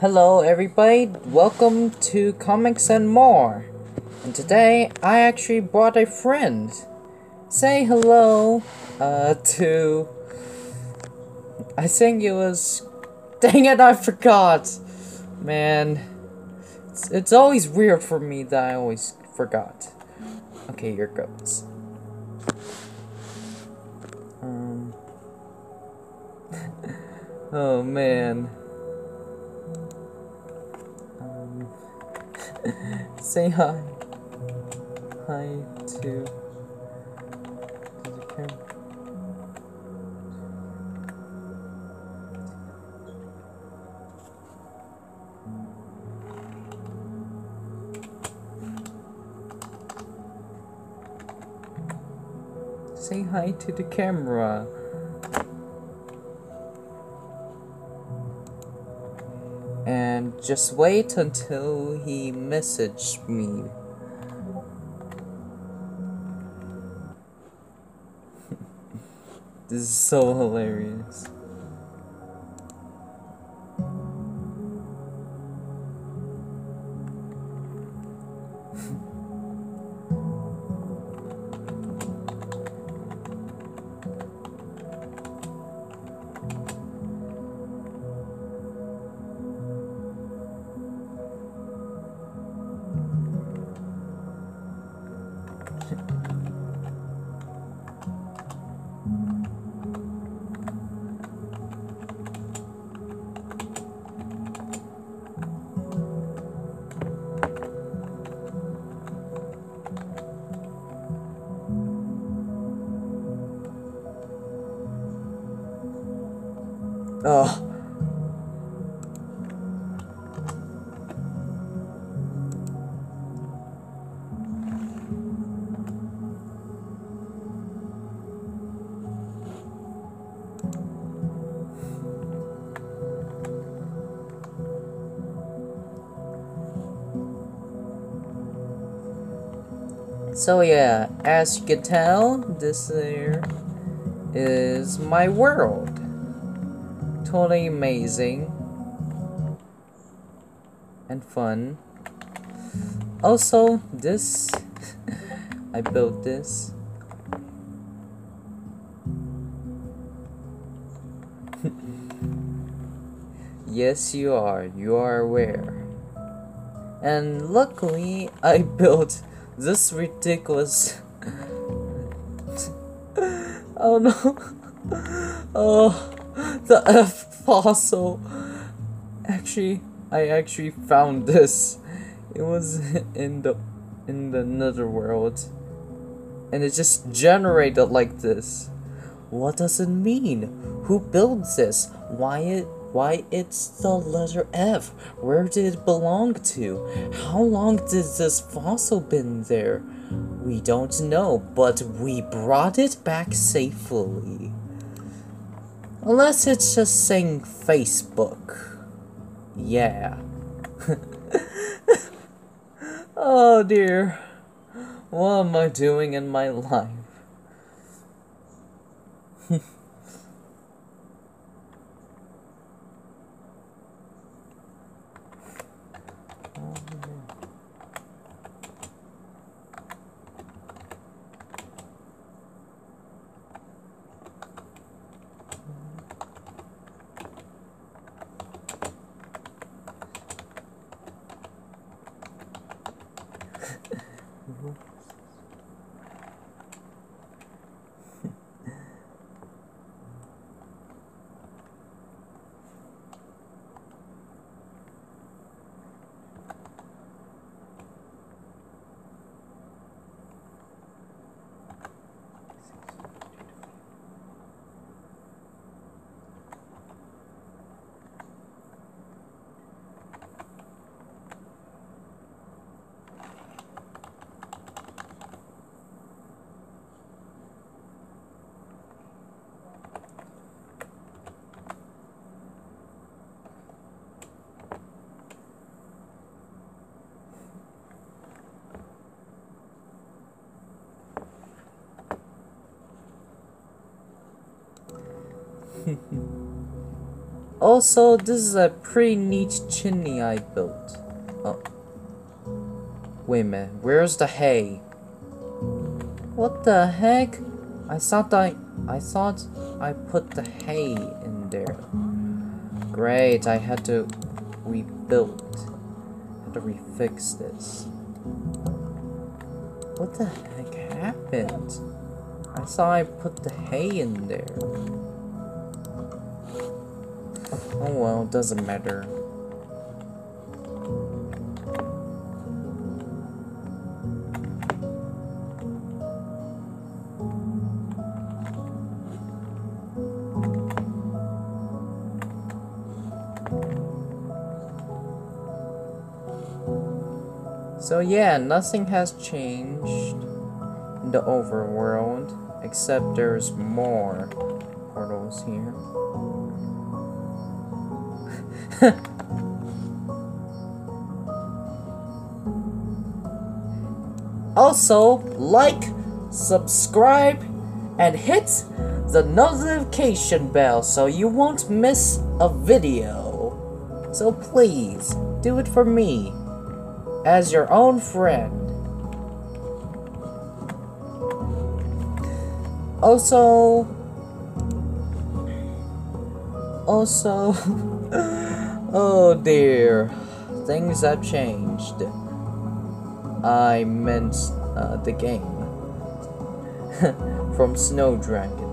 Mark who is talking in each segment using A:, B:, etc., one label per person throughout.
A: Hello, everybody. Welcome to Comics and More. And today, I actually brought a friend. Say hello, uh, to. I think it was. Dang it, I forgot! Man. It's, it's always weird for me that I always forgot. Okay, here goes. Um. oh, man. say hi. Hi to, the camera. Say hi to the camera. And just wait until he messaged me. this is so hilarious. Oh. So yeah, as you can tell, this here is my world totally amazing and fun. Also, this I built this. yes, you are. You are aware. And luckily, I built this ridiculous. oh no. oh the F fossil. Actually, I actually found this. It was in the in the netherworld. And it just generated like this. What does it mean? Who builds this? Why it why it's the letter F? Where did it belong to? How long did this fossil been there? We don't know, but we brought it back safely. Unless it's just saying Facebook. Yeah. oh dear. What am I doing in my life? also, this is a pretty neat chimney I built. Oh. Wait a minute, where's the hay? What the heck? I thought I, I thought I put the hay in there. Great, I had to rebuild. Had to refix this. What the heck happened? I thought I put the hay in there. Oh well, doesn't matter. So yeah, nothing has changed in the overworld, except there's more portals here. also, like, subscribe, and hit the notification bell so you won't miss a video. So please, do it for me, as your own friend. Also, also, oh dear, things have changed. I meant uh, the game from Snowdragon.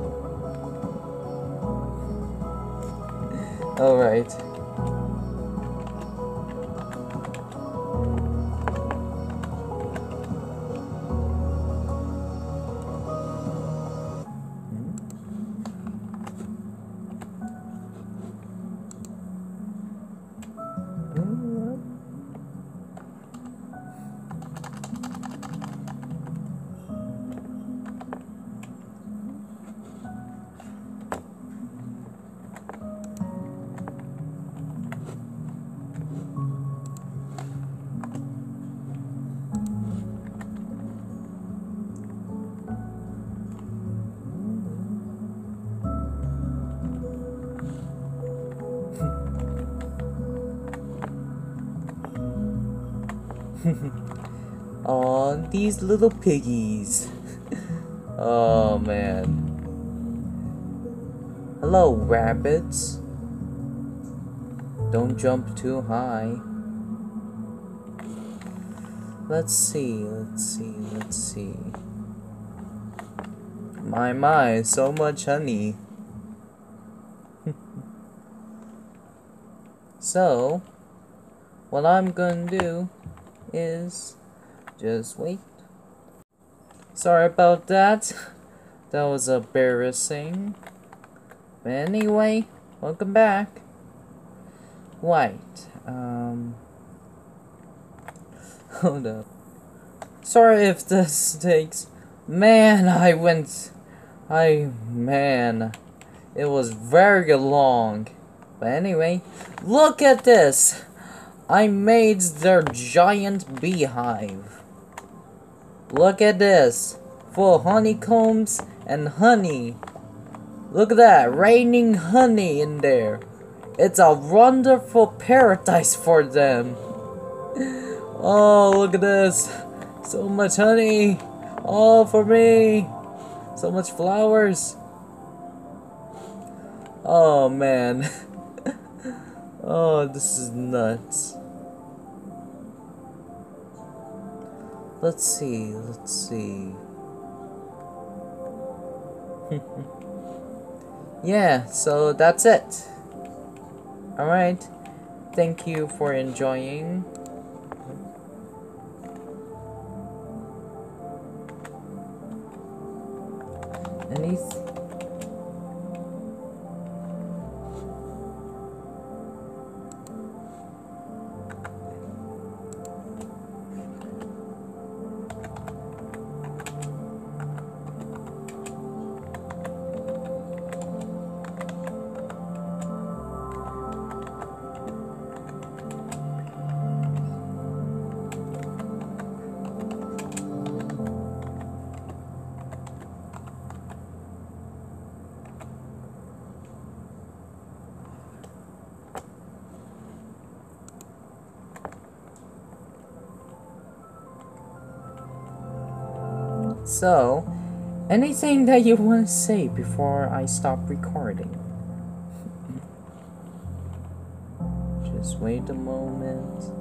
A: Alright. Aw, these little piggies. oh man. Hello, rabbits. Don't jump too high. Let's see, let's see, let's see. My, my, so much honey. so, what I'm gonna do is just wait. Sorry about that. That was embarrassing. But anyway, welcome back. White. Um. Hold up. Sorry if this takes. Man, I went. I. Man. It was very long. But anyway, look at this! I made their giant beehive. Look at this. Full honeycombs and honey. Look at that. Raining honey in there. It's a wonderful paradise for them. Oh, look at this. So much honey. All for me. So much flowers. Oh, man. oh, this is nuts. Let's see, let's see. yeah, so that's it. Alright. Thank you for enjoying. So, anything that you want to say before I stop recording? Just wait a moment.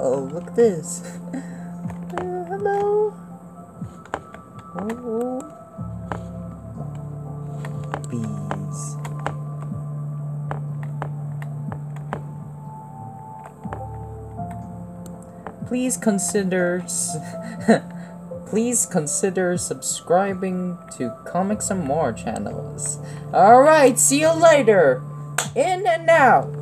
A: Oh, look at this. Uh, hello. Oh. Bees. Please consider Please consider subscribing to Comics and More channels. Alright, see you later. In and out.